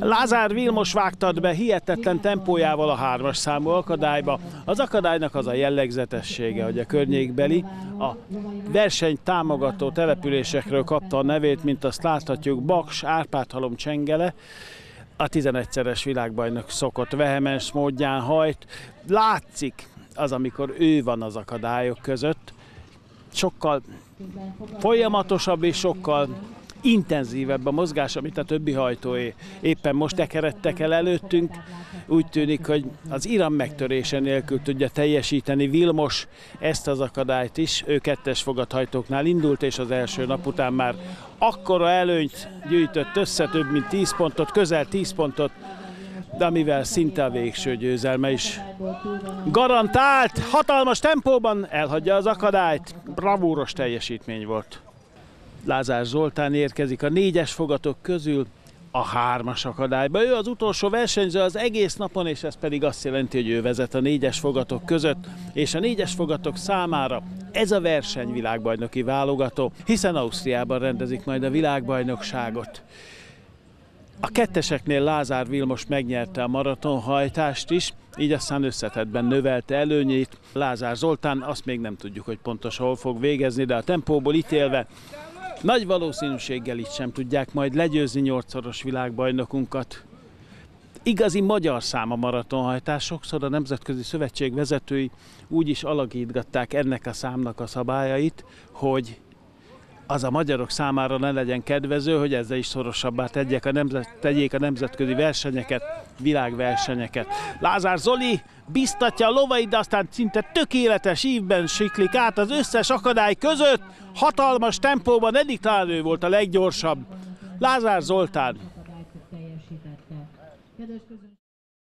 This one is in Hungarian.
Lázár Vilmos vágtad be hihetetlen tempójával a hármas számú akadályba. Az akadálynak az a jellegzetessége, hogy a környékbeli, a verseny támogató településekről kapta a nevét, mint azt láthatjuk, Baks, Árpádhalom, Csengele, a 11-szeres világbajnok szokott vehemens módján hajt. Látszik az, amikor ő van az akadályok között, sokkal folyamatosabb és sokkal intenzívebb a mozgása, mint a többi hajtóé. Éppen most tekeredtek el előttünk, úgy tűnik, hogy az Iran megtörése nélkül tudja teljesíteni Vilmos ezt az akadályt is. Ő kettes fogathajtóknál indult, és az első nap után már akkora előnyt gyűjtött össze, több mint 10 pontot, közel 10 pontot, de amivel szinte a végső győzelme is garantált, hatalmas tempóban elhagyja az akadályt, bravúros teljesítmény volt. Lázár Zoltán érkezik a négyes fogatok közül a hármas akadályba. Ő az utolsó versenyző az egész napon, és ez pedig azt jelenti, hogy ő vezet a négyes fogatok között, és a négyes fogatok számára ez a verseny világbajnoki válogató, hiszen Ausztriában rendezik majd a világbajnokságot. A ketteseknél Lázár Vilmos megnyerte a maratonhajtást is, így aztán összetettben növelte előnyét. Lázár Zoltán azt még nem tudjuk, hogy pontosan hol fog végezni, de a tempóból ítélve nagy valószínűséggel itt sem tudják majd legyőzni nyolcszoros világbajnokunkat. Igazi magyar száma maratonhajtás, sokszor a Nemzetközi Szövetség vezetői úgy is alakítgatták ennek a számnak a szabályait, hogy az a magyarok számára ne legyen kedvező, hogy ezzel is szorosabbá tegyék a, nemzet, tegyék a nemzetközi versenyeket, világversenyeket. Lázár Zoli biztatja a lovait, de aztán szinte tökéletes ívben siklik át az összes akadály között, hatalmas tempóban, eddig talán ő volt a leggyorsabb. Lázár Zoltán